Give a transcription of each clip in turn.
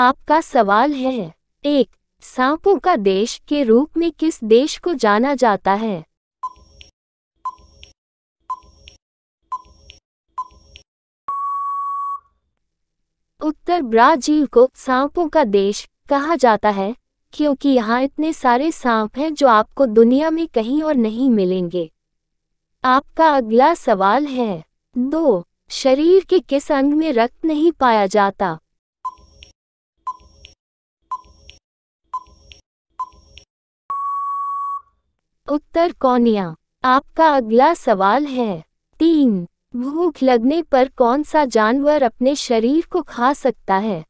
आपका सवाल है। एक, सांपों का देश के रूप में किस देश को जाना जाता है? उत्तर ब्राज़ील को सांपों का देश कहा जाता है, क्योंकि यहाँ इतने सारे सांप हैं जो आपको दुनिया में कहीं और नहीं मिलेंगे। आपका अगला सवाल है। दो, शरीर के किस अंग में रक्त नहीं पाया जाता? उत्तर कौनिया? आपका अगला सवाल है। तीन। भूख लगने पर कौन सा जानवर अपने शरीर को खा सकता है?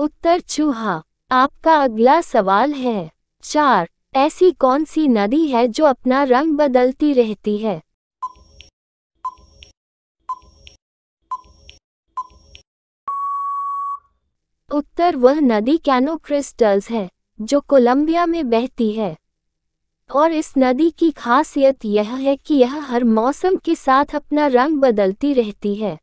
उत्तर चूहा। आपका अगला सवाल है। चार। ऐसी कौन सी नदी है जो अपना रंग बदलती रहती है? उत्तर वह नदी कैनो क्रिस्टल्स है, जो कोलंबिया में बहती है। और इस नदी की खासियत यह है कि यह हर मौसम के साथ अपना रंग बदलती रहती है।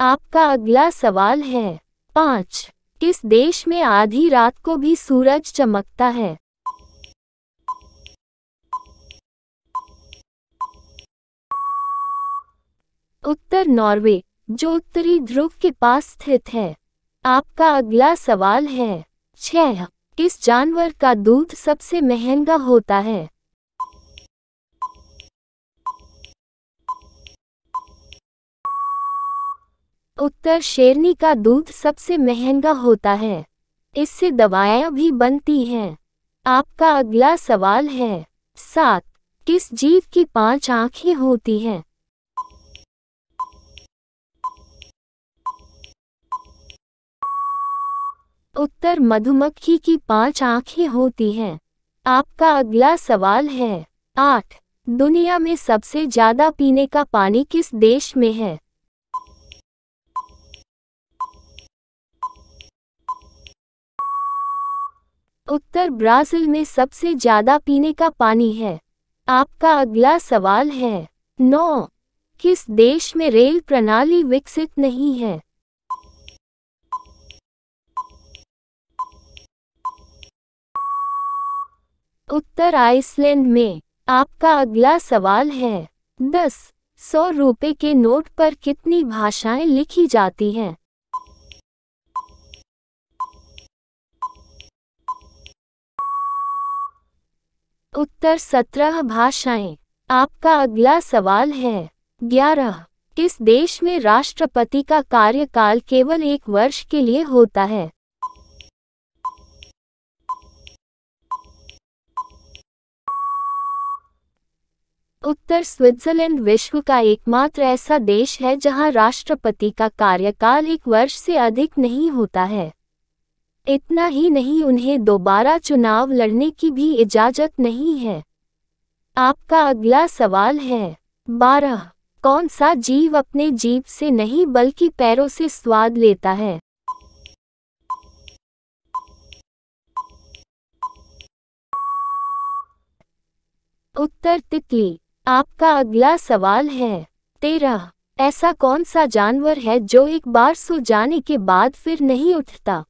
आपका अगला सवाल है, पाँच, किस देश में आधी रात को भी सूरज चमकता है? उत्तर नॉर्वे, जो उत्तरी ध्रुव के पास स्थित है। आपका अगला सवाल है छह किस जानवर का दूध सबसे महँगा होता है? उत्तर, शेरनी का दूध सबसे महँगा होता है। इससे दवाएँ भी बनती हैं। आपका अगला सवाल है, सात, किस जीव की पाँच आँखें होती हैं? उत्तर मधुमक्खी की पाँच आँखें होती हैं। आपका अगला सवाल है, आठ, दुनिया में सबसे ज़्यादा पीने का पानी किस देश में है? उत्तर ब्राज़ील में सबसे ज़्यादा पीने का पानी है। आपका अगला सवाल है, नौ, किस देश में रेल प्रणाली विकसित नहीं है? उत्तर आइसलैंड में, आपका अगला सवाल है, दस, सौ रुपए के नोट पर कितनी भाषाएँ लिखी जाती हैं? उत्तर सत्रह भाषाएँ, आपका अगला सवाल है, ग्यारह, किस देश में राष्ट्रपति का कार्यकाल केवल एक वर्ष के लिए होता है? उत्तर स्विट्जरलैंड विश्व का एकमात्र ऐसा देश है जहाँ राष्ट्रपति का कार्यकाल एक वर्ष से अधिक नहीं होता है। इतना ही नहीं, उन्हें दोबारा चुनाव लड़ने की भी इजाज़त नहीं है। आपका अगला सवाल है, बारह, कौन सा जीव अपने जीव से नहीं बल्कि पैरों से स्वाद लेता है? उत्तर तितली आपका अगला सवाल है तेरह ऐसा कौन सा जानवर है जो एक बार सो जाने के बाद फिर नहीं उठता?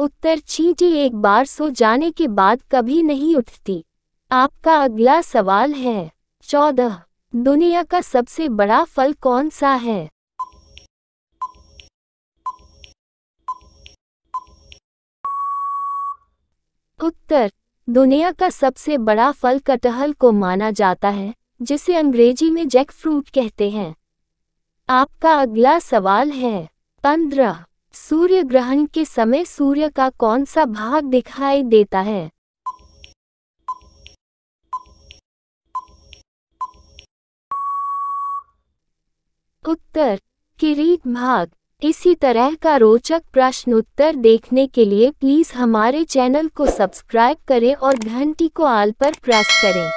उत्तर, चींटी एक बार सो जाने के बाद कभी नहीं उठती। आपका अगला सवाल है, चौदह, दुनिया का सबसे बड़ा फल कौन सा है? उत्तर, दुनिया का सबसे बड़ा फल कटहल को माना जाता है, जिसे अंग्रेज़ी में जैक फ्रूट कहते हैं। आपका अगला सवाल है, पंद्रह, सूर्य ग्रहण के समय सूर्य का कौन सा भाग दिखाई देता है? उत्तर, किरीट भाग। इसी तरह का रोचक प्रश्न उत्तर देखने के लिए प्लीज़ हमारे चैनल को सब्सक्राइब करें और घंटी को आल पर प्रेस करें।